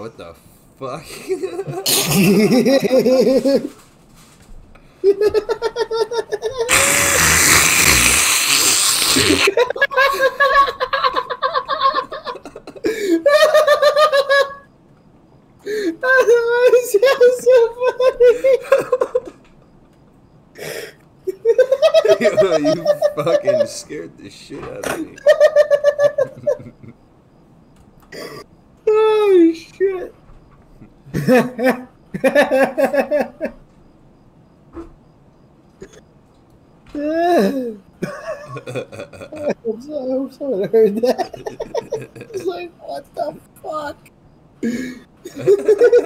Oh, the fuck? sounds so funny. Yo, you fucking scared the shit out of me. Shit. I hope so- I hope someone heard that. It's like, what the fuck?